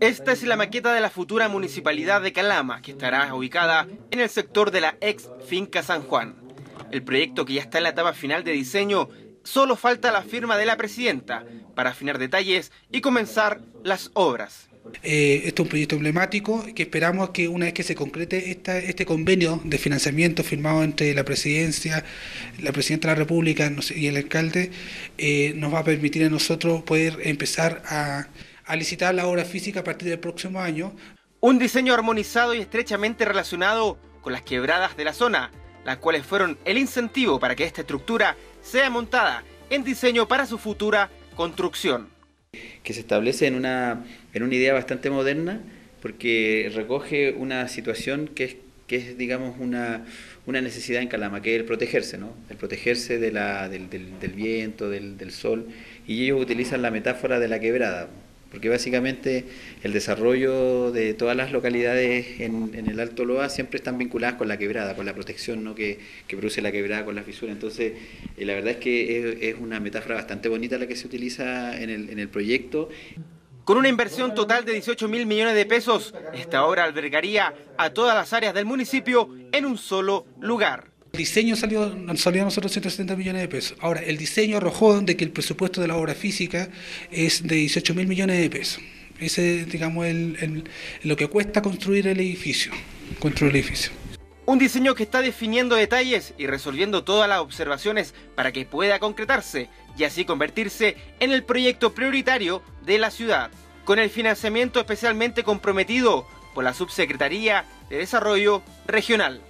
Esta es la maqueta de la futura municipalidad de Calama, que estará ubicada en el sector de la ex finca San Juan. El proyecto que ya está en la etapa final de diseño, solo falta la firma de la presidenta para afinar detalles y comenzar las obras. Eh, este es un proyecto emblemático que esperamos que una vez que se concrete este convenio de financiamiento firmado entre la presidencia, la presidenta de la República y el alcalde, eh, nos va a permitir a nosotros poder empezar a, a licitar la obra física a partir del próximo año. Un diseño armonizado y estrechamente relacionado con las quebradas de la zona, las cuales fueron el incentivo para que esta estructura sea montada en diseño para su futura construcción que se establece en una, en una idea bastante moderna, porque recoge una situación que es, que es digamos, una, una necesidad en Calama, que es el protegerse, ¿no? el protegerse de la, del, del, del viento, del, del sol, y ellos utilizan la metáfora de la quebrada porque básicamente el desarrollo de todas las localidades en, el Alto Loa siempre están vinculadas con la quebrada, con la protección ¿no? que, produce la quebrada con la fisura. Entonces, eh, la verdad es que es, una metáfora bastante bonita la que se utiliza en el, en el proyecto. Con una inversión total de 18 mil millones de pesos, esta obra albergaría a todas las áreas del municipio en un solo lugar. El diseño salió, salió a nosotros 170 millones de pesos. Ahora, el diseño arrojó de que el presupuesto de la obra física es de 18 mil millones de pesos. Ese es, digamos, el, lo que cuesta construir el edificio. Construir el edificio. Un diseño que está definiendo detalles y resolviendo todas las observaciones para que pueda concretarse y así convertirse en el proyecto prioritario de la ciudad, con el financiamiento especialmente comprometido por la Subsecretaría de Desarrollo Regional.